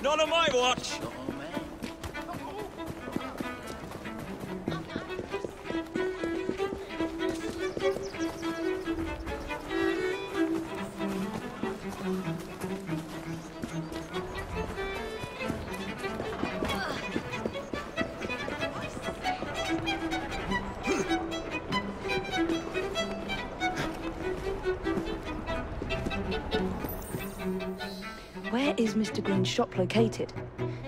Not on my watch! Is Mr. Green's shop located?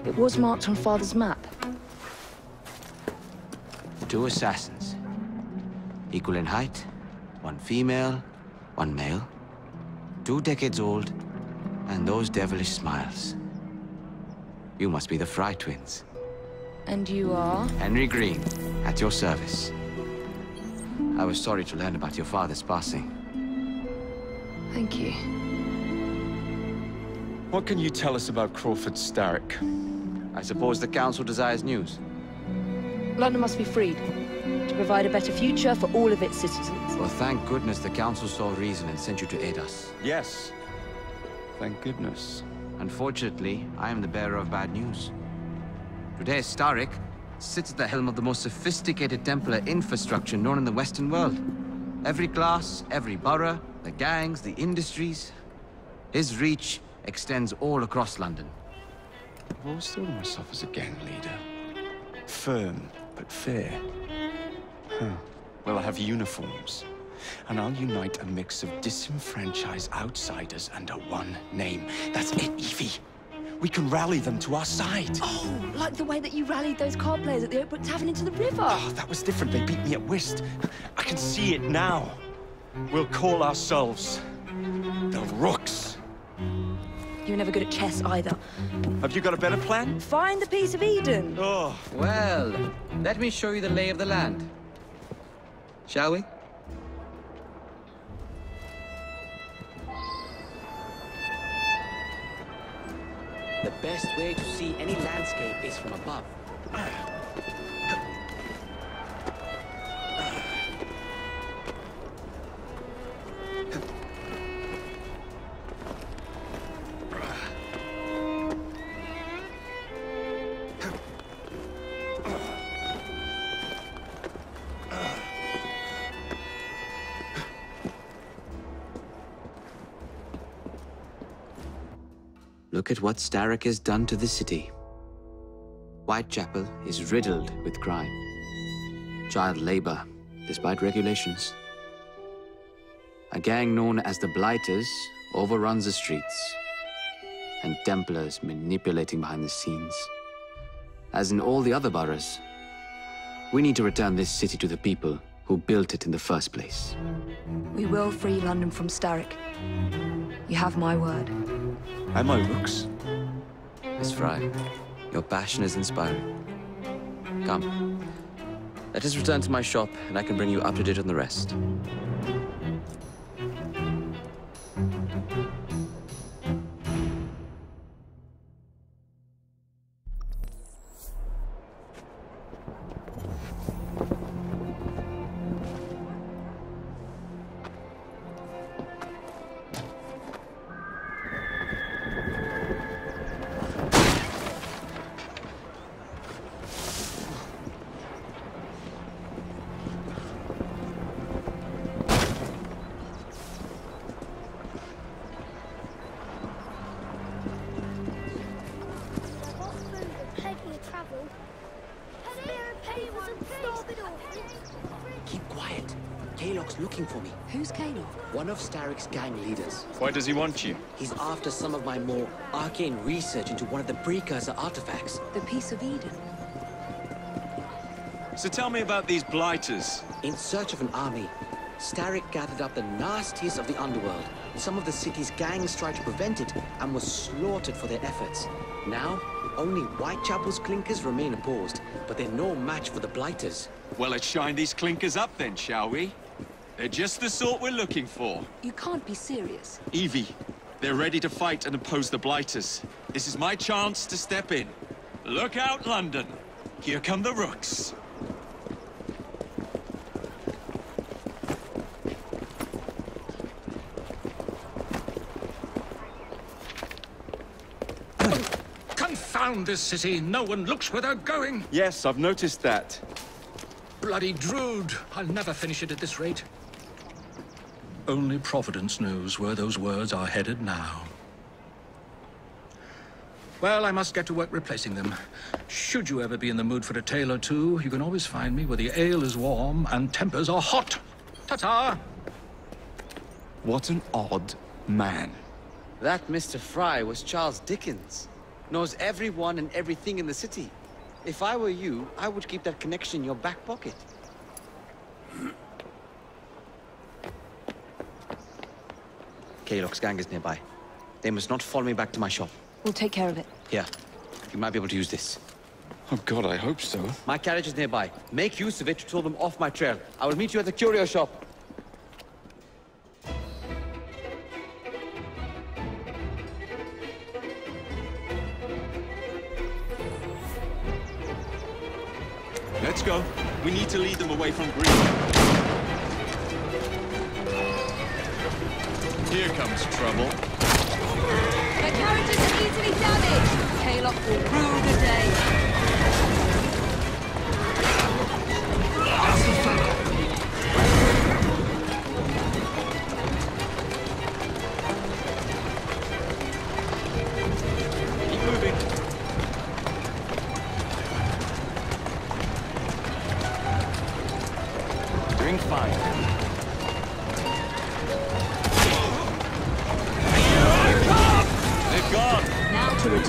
It was marked on Father's map. Two assassins. Equal in height, one female, one male. Two decades old, and those devilish smiles. You must be the Frye twins. And you are? Henry Green, at your service. I was sorry to learn about your father's passing. Thank you. What can you tell us about Crawford Starrick? I suppose the Council desires news. London must be freed to provide a better future for all of its citizens. Well, thank goodness the Council saw reason and sent you to aid us. Yes. Thank goodness. Unfortunately, I am the bearer of bad news. Today, Starrick sits at the helm of the most sophisticated Templar infrastructure known in the Western world. Every class, every borough, the gangs, the industries. His reach extends all across London. I've always thought of myself as a gang leader. Firm, but fair. Huh. Well, I have uniforms. And I'll unite a mix of disenfranchised outsiders under one name. That's it, Evie. We can rally them to our side. Oh, like the way that you rallied those card players at the Oakbrook Tavern into the river. Oh, that was different. They beat me at whist. I can see it now. We'll call ourselves the Rooks. You were never good at chess either. Have you got a better plan? Find the piece of Eden. Oh, Well, let me show you the lay of the land. Shall we? The best way to see any landscape is from above. Look at what Starrick has done to the city. Whitechapel is riddled with crime. Child labor, despite regulations. A gang known as the Blighters overruns the streets. And Templars manipulating behind the scenes. As in all the other boroughs, we need to return this city to the people who built it in the first place. We will free London from Starrick. You have my word. And my Rooks? Miss Frye, your passion is inspiring. Come. Let us return to my shop, and I can bring you up to date on the rest. Looking for me. Who's Kaylock? One of Starrick's gang leaders. Why does he want you? He's after some of my more arcane research into one of the precursor artifacts. The piece of Eden. So tell me about these blighters. In search of an army, Starrick gathered up the nastiest of the underworld. Some of the city's gangs tried to prevent it and were slaughtered for their efforts. Now, only Whitechapel's clinkers remain opposed, but they're no match for the Blighters. Well, let's shine these clinkers up then, shall we? They're just the sort we're looking for. You can't be serious. Evie, they're ready to fight and oppose the Blighters. This is my chance to step in. Look out, London. Here come the Rooks. Confound this city! No one looks where they're going! Yes, I've noticed that. Bloody Drood! I'll never finish it at this rate. Only Providence knows where those words are headed now. Well, I must get to work replacing them. Should you ever be in the mood for a tale or two, you can always find me where the ale is warm and tempers are hot. Ta-ta! What an odd man. That Mr. Frye was Charles Dickens. Knows everyone and everything in the city. If I were you, I would keep that connection in your back pocket. Kaylock's gang is nearby. They must not follow me back to my shop. We'll take care of it. Here, you might be able to use this. Oh god, I hope so. My carriage is nearby. Make use of it to throw them off my trail. I will meet you at the curio shop. Let's go. We need to lead them away from Green. Here comes trouble. Their carriages are easily damaged. Kaylock will rue the day.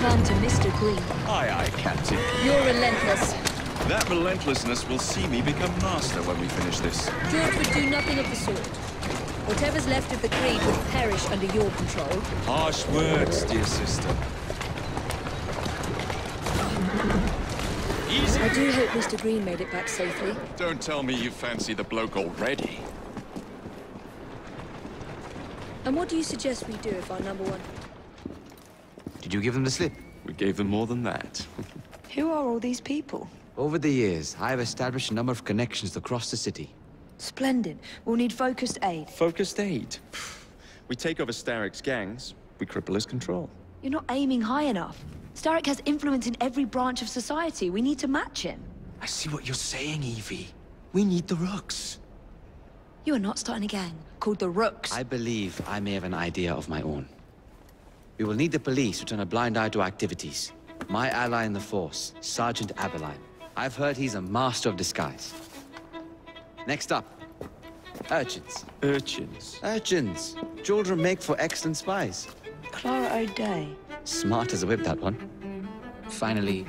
Now to Mr. Green. Aye, aye, Captain. You're relentless. That relentlessness will see me become master when we finish this. George would do nothing of the sort. Whatever's left of the Creed would perish under your control. Harsh words, dear sister. Easy. I do hope Mr. Green made it back safely. Don't tell me you fancy the bloke already. And what do you suggest we do if our number one... Did you give them the slip? We gave them more than that. Who are all these people? Over the years, I have established a number of connections across the city. Splendid. We'll need focused aid. Focused aid. We take over Starrick's gangs, we cripple his control. You're not aiming high enough. Starrick has influence in every branch of society. We need to match him. I see what you're saying, Evie. We need the rooks. You are not starting a gang called the Rooks. I believe I may have an idea of my own. We will need the police to turn a blind eye to activities. My ally in the force, Sergeant Abberline. I've heard he's a master of disguise. Next up, urchins. Urchins. Urchins. Children make for excellent spies. Clara O'Dea. Smart as a whip, that one. Finally,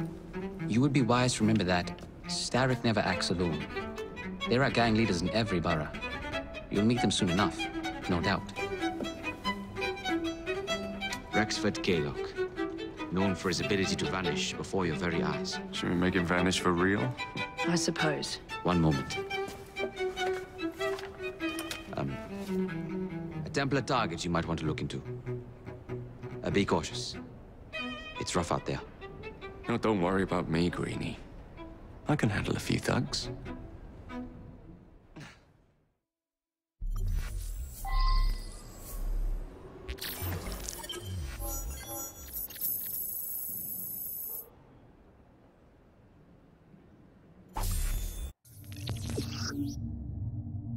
you would be wise to remember that Starrick never acts alone. There are gang leaders in every borough. You'll meet them soon enough, no doubt. Rexford Kaylock, known for his ability to vanish before your very eyes. Should we make him vanish for real? I suppose. One moment. Um, a Templar target you might want to look into. Uh, be cautious. It's rough out there. No, don't worry about me, Greenie. I can handle a few thugs.